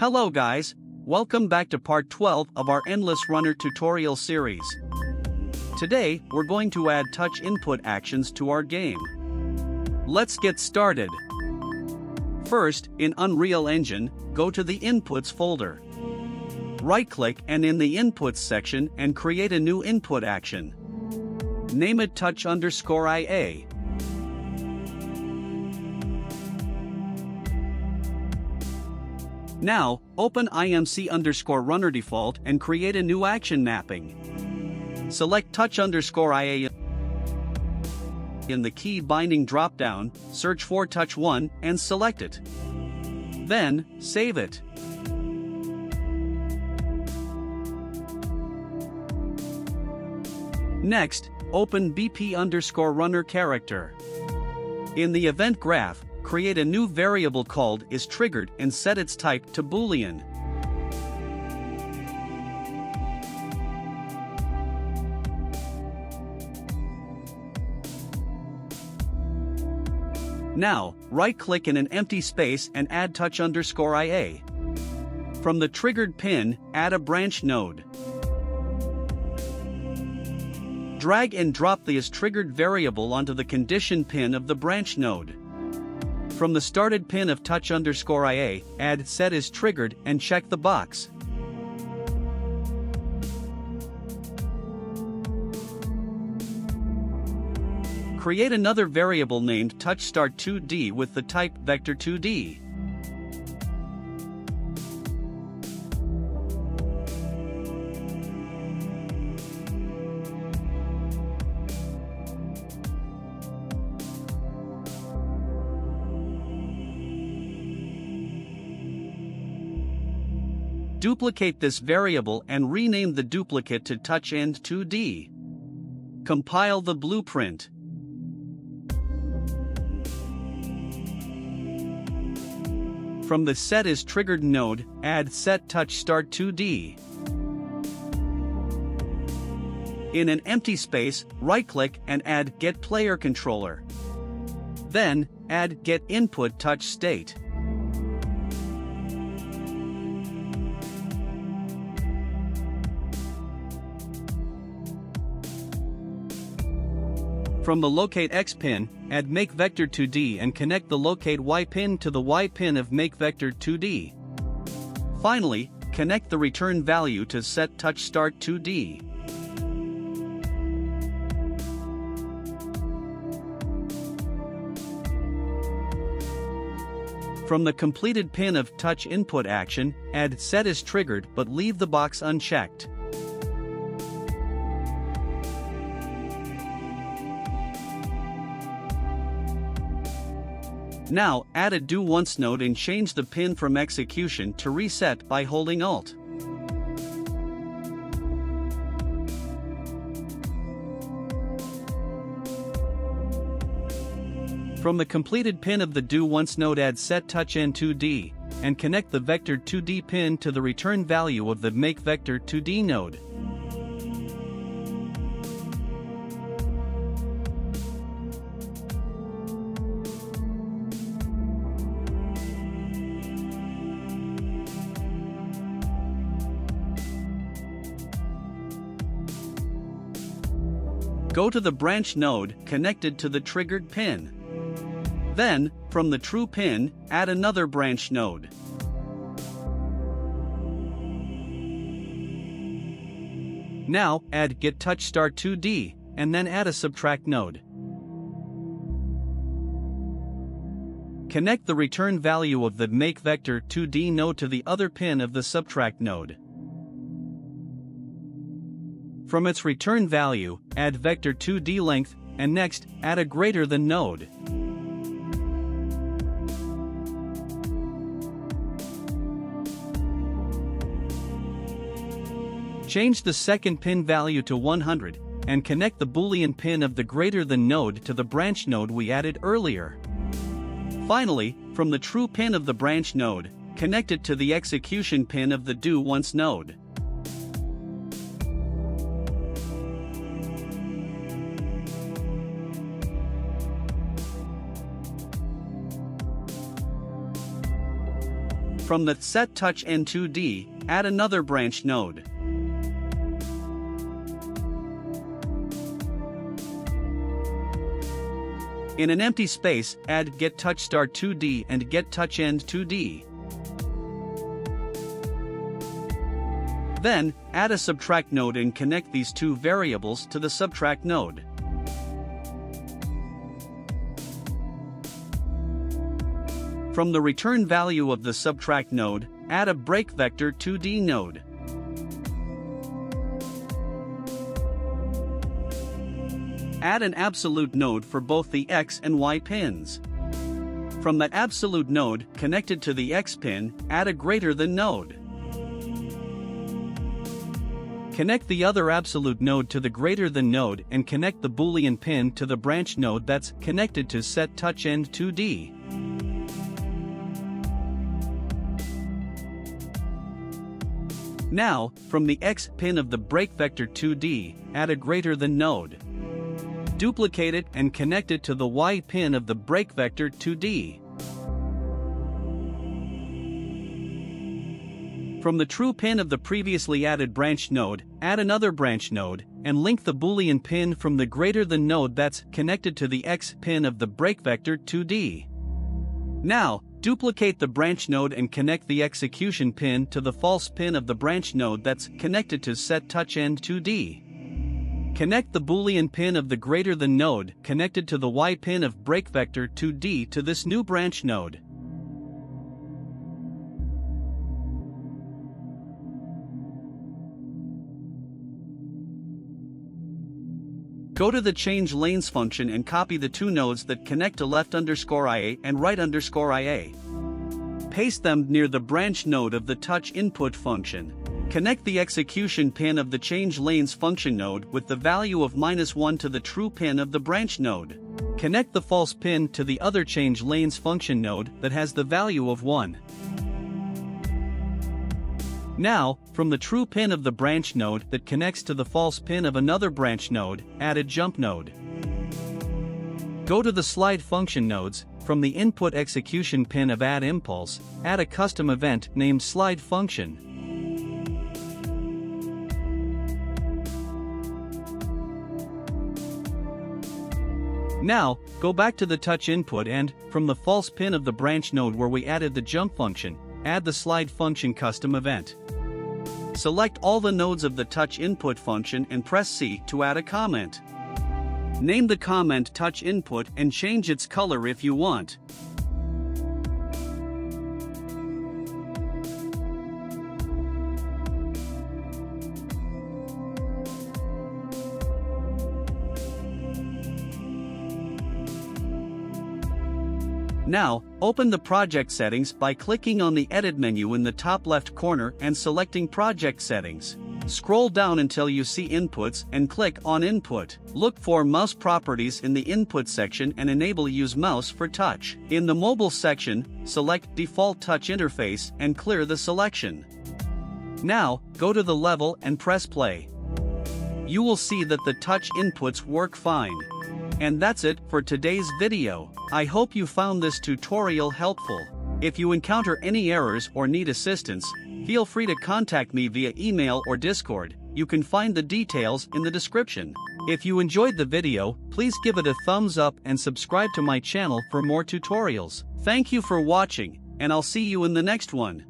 Hello guys, welcome back to part 12 of our Endless Runner tutorial series. Today, we're going to add touch input actions to our game. Let's get started. First, in Unreal Engine, go to the Inputs folder. Right-click and in the Inputs section and create a new input action. Name it touch underscore IA. Now, open IMC underscore runner default and create a new action mapping. Select touch underscore IA in the key binding dropdown, search for touch 1 and select it. Then, save it. Next, open BP underscore runner character. In the event graph, create a new variable called is triggered and set its type to boolean. Now, right-click in an empty space and add touch underscore IA. From the triggered pin, add a branch node. Drag and drop the isTriggered variable onto the condition pin of the branch node. From the started pin of touch underscore IA, add set is triggered and check the box. Create another variable named touchStart2D with the type vector2D. Duplicate this variable and rename the duplicate to touchEnd2D. Compile the blueprint. From the Set is Triggered node, add Set Touch Start 2D. In an empty space, right-click and add Get Player Controller. Then, add Get Input Touch State. From the Location X pin, add Make Vector 2D and connect the Location Y pin to the Y pin of Make Vector 2D. Finally, connect the return value to Set Touch Start 2D. From the completed pin of Touch Input action, add Set is triggered but leave the box unchecked. Now, add a do once node and change the pin from execution to reset by holding Alt. From the completed pin of the do once node add set touch end 2D and connect the vector 2D pin to the return value of the make vector 2D node. Go to the branch node connected to the triggered pin. Then, from the true pin, add another branch node. Now, add Get Touch Start 2D, and then add a subtract node. Connect the return value of the Make Vector 2D node to the other pin of the subtract node. From its return value, add vector 2d length, and next, add a greater than node. Change the second pin value to 100, and connect the boolean pin of the greater than node to the branch node we added earlier. Finally, from the true pin of the branch node, connect it to the execution pin of the do once node. From the Set Touch End 2D, add another branch node. In an empty space, add Get Touch Start 2D and Get Touch End 2D. Then, add a subtract node and connect these two variables to the subtract node. From the return value of the subtract node, add a break vector 2D node. Add an absolute node for both the X and Y pins. From that absolute node connected to the X pin, add a greater than node. Connect the other absolute node to the greater than node and connect the boolean pin to the branch node that's connected to set touch end 2D. Now, from the X pin of the break vector 2D, add a greater than node. Duplicate it and connect it to the Y pin of the break vector 2D. From the true pin of the previously added branch node, add another branch node, and link the boolean pin from the greater than node that's connected to the X pin of the break vector 2D. Now, duplicate the branch node and connect the execution pin to the false pin of the branch node that's connected to set touch end 2D. Connect the boolean pin of the greater than node connected to the Y pin of break vector 2D to this new branch node. Go to the change lanes function and copy the two nodes that connect to left underscore IA and right underscore IA. Paste them near the branch node of the touch input function. Connect the execution pin of the change lanes function node with the value of minus 1 to the true pin of the branch node. Connect the false pin to the other change lanes function node that has the value of 1. Now, from the true pin of the branch node that connects to the false pin of another branch node, add a jump node. Go to the slide function nodes, from the input execution pin of add impulse, add a custom event named slide function. Now, go back to the touch input and, from the false pin of the branch node where we added the jump function, add the slide function custom event. Select all the nodes of the touch input function and press C to add a comment. Name the comment touch input and change its color if you want. Now, open the project settings by clicking on the Edit menu in the top left corner and selecting Project Settings. Scroll down until you see Inputs and click on Input. Look for Mouse Properties in the Input section and enable Use Mouse for Touch. In the Mobile section, select Default Touch Interface and clear the selection. Now, go to the level and press play. You will see that the touch inputs work fine. And that's it for today's video. I hope you found this tutorial helpful. If you encounter any errors or need assistance, feel free to contact me via email or Discord. You can find the details in the description. If you enjoyed the video, please give it a thumbs up and subscribe to my channel for more tutorials. Thank you for watching, and I'll see you in the next one.